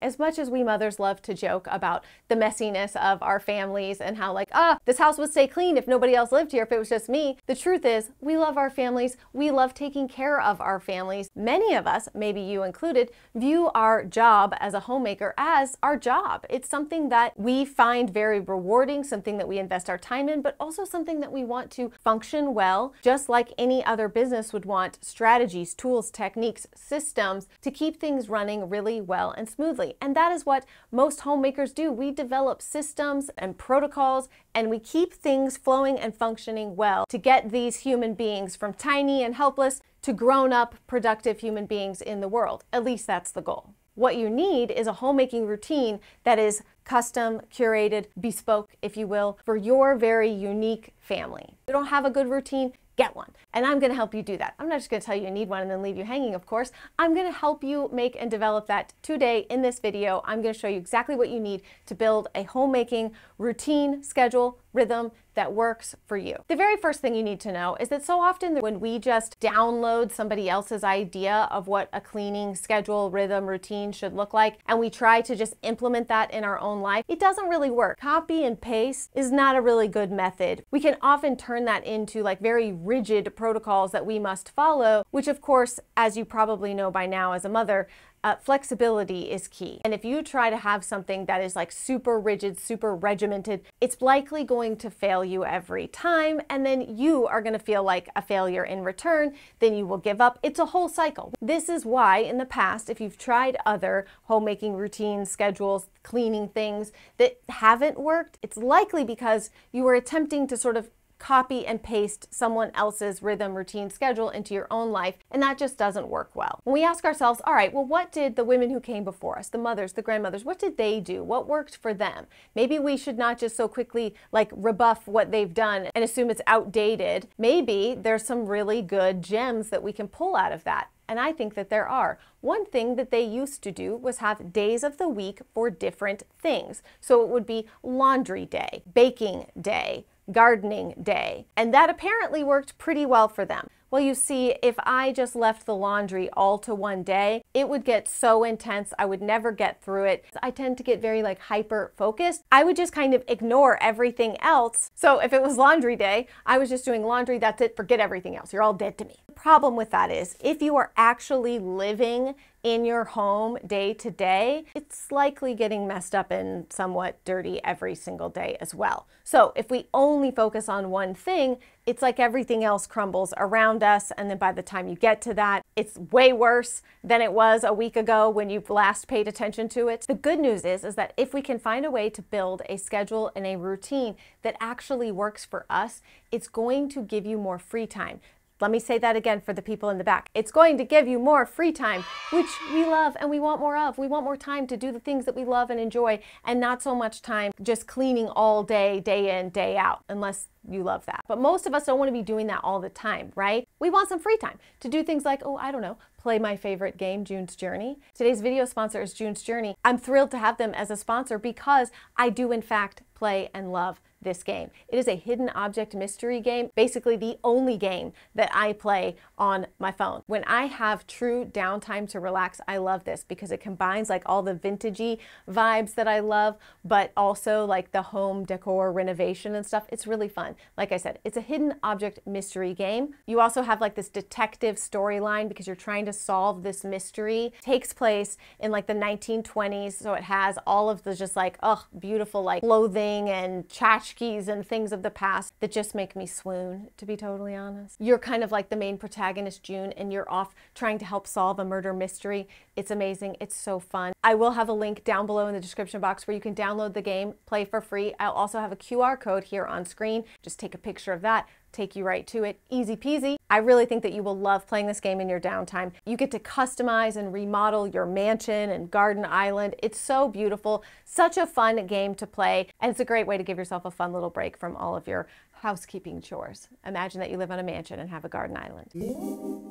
As much as we mothers love to joke about the messiness of our families and how, like, ah, this house would stay clean if nobody else lived here, if it was just me, the truth is, we love our families. We love taking care of our families. Many of us, maybe you included, view our job as a homemaker as our job. It's something that we find very rewarding, something that we invest our time in, but also something that we want to function well, just like any other business would want strategies, tools, techniques, systems to keep things running really well and smoothly. And that is what most homemakers do. We develop systems and protocols and we keep things flowing and functioning well to get these human beings from tiny and helpless to grown up, productive human beings in the world. At least that's the goal. What you need is a homemaking routine that is custom, curated, bespoke, if you will, for your very unique family. You don't have a good routine, get one. And I'm going to help you do that. I'm not just going to tell you you need one and then leave you hanging, of course. I'm going to help you make and develop that today in this video. I'm going to show you exactly what you need to build a homemaking routine, schedule, rhythm that works for you. The very first thing you need to know is that so often when we just download somebody else's idea of what a cleaning schedule, rhythm, routine should look like, and we try to just implement that in our own life, it doesn't really work. Copy and paste is not a really good method. We can often turn that into like very rigid protocols that we must follow, which of course, as you probably know by now as a mother, uh, flexibility is key. And if you try to have something that is like super rigid, super regimented, it's likely going to fail you every time. And then you are going to feel like a failure in return. Then you will give up. It's a whole cycle. This is why in the past, if you've tried other homemaking routines, schedules, cleaning things that haven't worked, it's likely because you were attempting to sort of copy and paste someone else's rhythm, routine, schedule into your own life, and that just doesn't work well. When we ask ourselves, all right, well, what did the women who came before us, the mothers, the grandmothers, what did they do? What worked for them? Maybe we should not just so quickly like rebuff what they've done and assume it's outdated. Maybe there's some really good gems that we can pull out of that. And I think that there are. One thing that they used to do was have days of the week for different things. So it would be laundry day, baking day, gardening day. And that apparently worked pretty well for them. Well, you see, if I just left the laundry all to one day, it would get so intense. I would never get through it. I tend to get very like hyper focused. I would just kind of ignore everything else. So if it was laundry day, I was just doing laundry, that's it, forget everything else. You're all dead to me. Problem with that is if you are actually living in your home day to day, it's likely getting messed up and somewhat dirty every single day as well. So if we only focus on one thing, it's like everything else crumbles around us. And then by the time you get to that, it's way worse than it was a week ago when you last paid attention to it. The good news is, is that if we can find a way to build a schedule and a routine that actually works for us, it's going to give you more free time. Let me say that again for the people in the back. It's going to give you more free time, which we love and we want more of. We want more time to do the things that we love and enjoy and not so much time just cleaning all day, day in, day out, unless you love that. But most of us don't want to be doing that all the time, right? We want some free time to do things like, oh, I don't know, play my favorite game, June's Journey. Today's video sponsor is June's Journey. I'm thrilled to have them as a sponsor because I do in fact play and love this game. It is a hidden object mystery game, basically the only game that I play on my phone. When I have true downtime to relax, I love this because it combines like all the vintagey vibes that I love, but also like the home decor renovation and stuff. It's really fun. Like I said, it's a hidden object mystery game. You also have like this detective storyline because you're trying to solve this mystery. It takes place in like the 1920s, so it has all of the just like, oh, beautiful like clothing and chat tchotchkes and things of the past that just make me swoon, to be totally honest. You're kind of like the main protagonist, June, and you're off trying to help solve a murder mystery. It's amazing. It's so fun. I will have a link down below in the description box where you can download the game, play for free. I'll also have a QR code here on screen. Just take a picture of that take you right to it. Easy peasy. I really think that you will love playing this game in your downtime. You get to customize and remodel your mansion and garden island. It's so beautiful. Such a fun game to play. And it's a great way to give yourself a fun little break from all of your housekeeping chores. Imagine that you live on a mansion and have a garden island.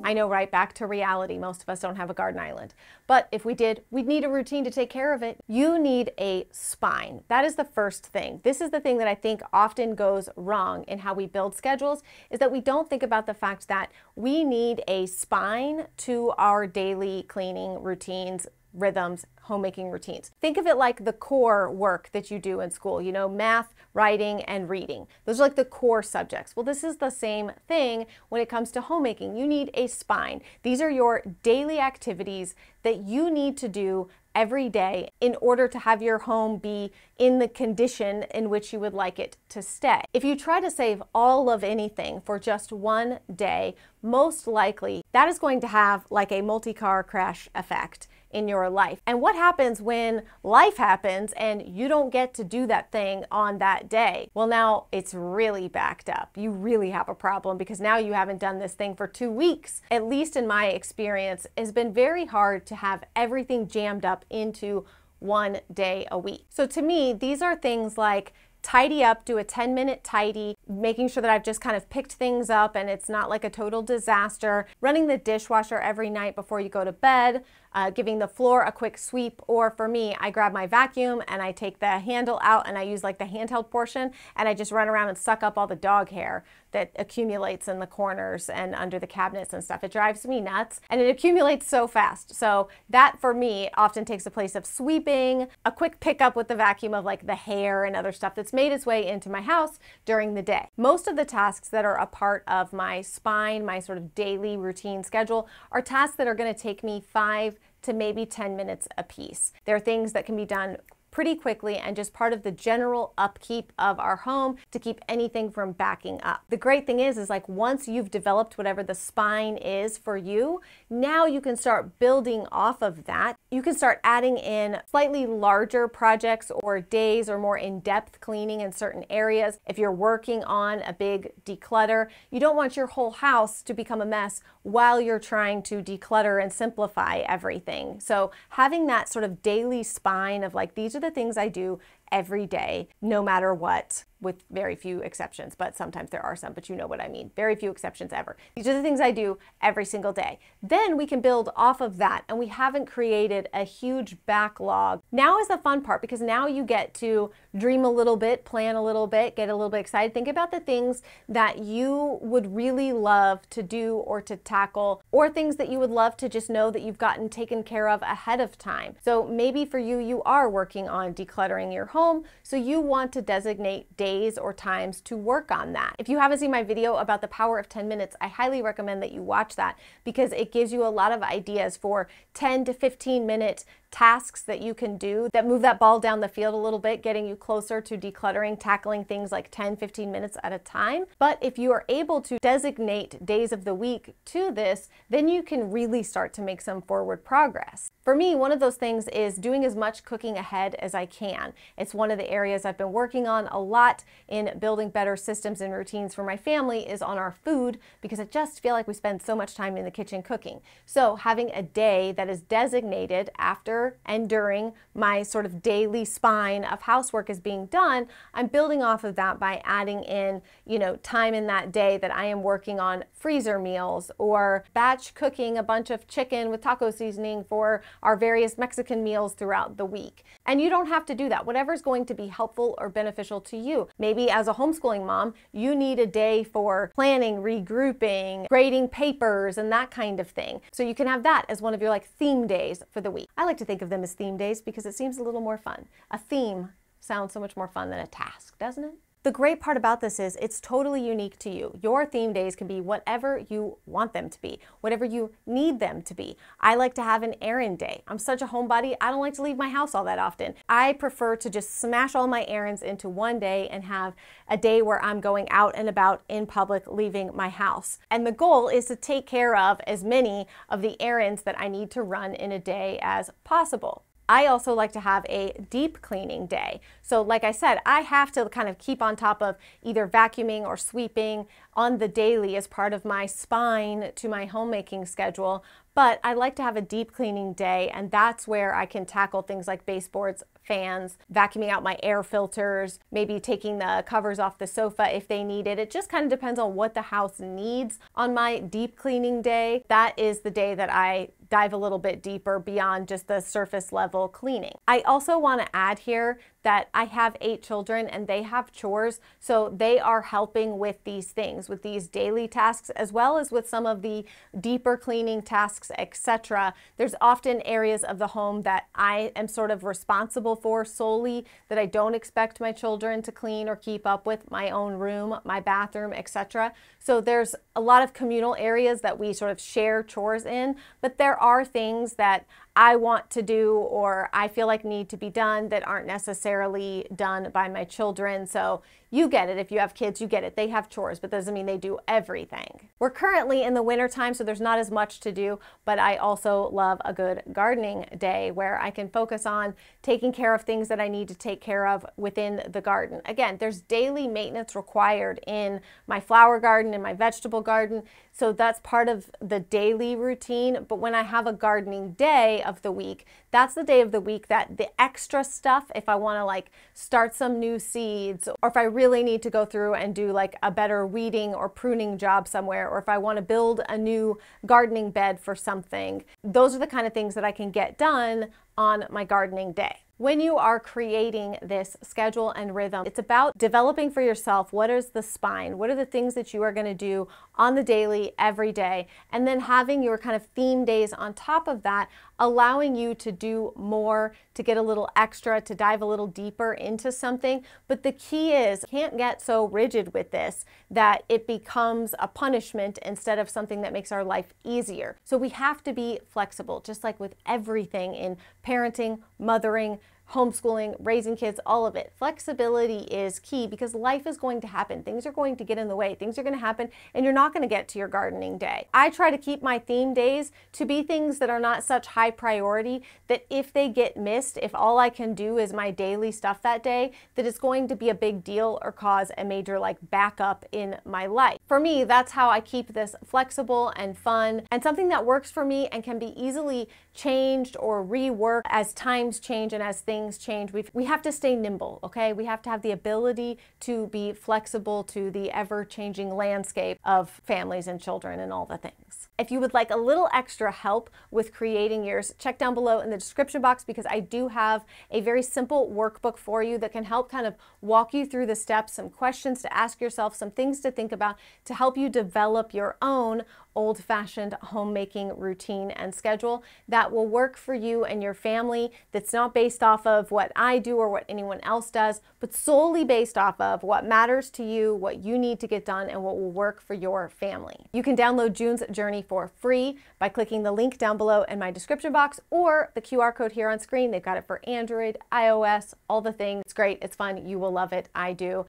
I know, right? Back to reality. Most of us don't have a garden island. But if we did, we'd need a routine to take care of it. You need a spine. That is the first thing. This is the thing that I think often goes wrong in how we build schedules is that we don't think about the fact that we need a spine to our daily cleaning routines, rhythms, homemaking routines. Think of it like the core work that you do in school, you know, math, writing, and reading. Those are like the core subjects. Well, this is the same thing when it comes to homemaking. You need a spine. These are your daily activities that you need to do every day in order to have your home be in the condition in which you would like it to stay. If you try to save all of anything for just one day, most likely that is going to have like a multi car crash effect in your life. And what happens when life happens and you don't get to do that thing on that day? Well, now it's really backed up. You really have a problem because now you haven't done this thing for two weeks. At least in my experience, it's been very hard to have everything jammed up into one day a week. So to me, these are things like tidy up, do a 10 minute tidy, making sure that I've just kind of picked things up and it's not like a total disaster, running the dishwasher every night before you go to bed, uh, giving the floor a quick sweep, or for me, I grab my vacuum and I take the handle out and I use like the handheld portion and I just run around and suck up all the dog hair that accumulates in the corners and under the cabinets and stuff. It drives me nuts and it accumulates so fast. So that for me often takes the place of sweeping, a quick pickup with the vacuum of like the hair and other stuff that's made its way into my house during the day. Most of the tasks that are a part of my spine, my sort of daily routine schedule, are tasks that are going to take me five to maybe 10 minutes a piece. There are things that can be done pretty quickly and just part of the general upkeep of our home to keep anything from backing up. The great thing is, is like once you've developed whatever the spine is for you, now you can start building off of that. You can start adding in slightly larger projects or days or more in-depth cleaning in certain areas. If you're working on a big declutter, you don't want your whole house to become a mess while you're trying to declutter and simplify everything. So having that sort of daily spine of like, these are the things I do every day, no matter what, with very few exceptions, but sometimes there are some, but you know what I mean. Very few exceptions ever. These are the things I do every single day. Then we can build off of that, and we haven't created a huge backlog. Now is the fun part because now you get to dream a little bit, plan a little bit, get a little bit excited. Think about the things that you would really love to do or to tackle, or things that you would love to just know that you've gotten taken care of ahead of time. So maybe for you, you are working on decluttering your home home, so you want to designate days or times to work on that. If you haven't seen my video about the power of 10 minutes, I highly recommend that you watch that because it gives you a lot of ideas for 10 to 15 minute tasks that you can do that move that ball down the field a little bit, getting you closer to decluttering, tackling things like 10, 15 minutes at a time. But if you are able to designate days of the week to this, then you can really start to make some forward progress. For me, one of those things is doing as much cooking ahead as I can. It's one of the areas I've been working on a lot in building better systems and routines for my family is on our food because I just feel like we spend so much time in the kitchen cooking. So having a day that is designated after after and during my sort of daily spine of housework is being done, I'm building off of that by adding in, you know, time in that day that I am working on freezer meals or batch cooking a bunch of chicken with taco seasoning for our various Mexican meals throughout the week. And you don't have to do that. Whatever is going to be helpful or beneficial to you. Maybe as a homeschooling mom, you need a day for planning, regrouping, grading papers, and that kind of thing. So you can have that as one of your like theme days for the week. I like to think of them as theme days because it seems a little more fun. A theme sounds so much more fun than a task, doesn't it? The great part about this is it's totally unique to you. Your theme days can be whatever you want them to be, whatever you need them to be. I like to have an errand day. I'm such a homebody, I don't like to leave my house all that often. I prefer to just smash all my errands into one day and have a day where I'm going out and about in public, leaving my house. And the goal is to take care of as many of the errands that I need to run in a day as possible. I also like to have a deep cleaning day. So like I said, I have to kind of keep on top of either vacuuming or sweeping on the daily as part of my spine to my homemaking schedule. But I like to have a deep cleaning day and that's where I can tackle things like baseboards, fans, vacuuming out my air filters, maybe taking the covers off the sofa if they need it. It just kind of depends on what the house needs on my deep cleaning day. That is the day that I dive a little bit deeper beyond just the surface level cleaning. I also want to add here that I have eight children and they have chores, so they are helping with these things, with these daily tasks, as well as with some of the deeper cleaning tasks, etc. There's often areas of the home that I am sort of responsible for solely that I don't expect my children to clean or keep up with, my own room, my bathroom, etc. So there's a lot of communal areas that we sort of share chores in, but there are things that I want to do or I feel like need to be done that aren't necessarily done by my children. So you get it. If you have kids, you get it. They have chores, but doesn't mean they do everything. We're currently in the winter time, so there's not as much to do, but I also love a good gardening day where I can focus on taking care of things that I need to take care of within the garden. Again, there's daily maintenance required in my flower garden, in my vegetable garden. So that's part of the daily routine. But when I have a gardening day of the week, that's the day of the week that the extra stuff, if I want to like start some new seeds, or if I really need to go through and do like a better weeding or pruning job somewhere, or if I want to build a new gardening bed for something, those are the kind of things that I can get done on my gardening day. When you are creating this schedule and rhythm, it's about developing for yourself what is the spine, what are the things that you are going to do on the daily, every day, and then having your kind of theme days on top of that, allowing you to do more, to get a little extra, to dive a little deeper into something. But the key is, can't get so rigid with this that it becomes a punishment instead of something that makes our life easier. So we have to be flexible, just like with everything in parenting, mothering, homeschooling, raising kids, all of it. Flexibility is key because life is going to happen. Things are going to get in the way. Things are going to happen and you're not going to get to your gardening day. I try to keep my theme days to be things that are not such high priority that if they get missed, if all I can do is my daily stuff that day, that it's going to be a big deal or cause a major like backup in my life. For me, that's how I keep this flexible and fun and something that works for me and can be easily changed or reworked as times change and as things change. we we have to stay nimble, okay? We have to have the ability to be flexible to the ever changing landscape of families and children and all the things. If you would like a little extra help with creating yours, check down below in the description box because I do have a very simple workbook for you that can help kind of walk you through the steps, some questions to ask yourself, some things to think about to help you develop your own old fashioned homemaking routine and schedule that will work for you and your family, that's not based off of what I do or what anyone else does, but solely based off of what matters to you, what you need to get done, and what will work for your family. You can download June's Journey for free by clicking the link down below in my description box or the QR code here on screen. They've got it for Android, iOS, all the things. It's great, it's fun, you will love it. I do.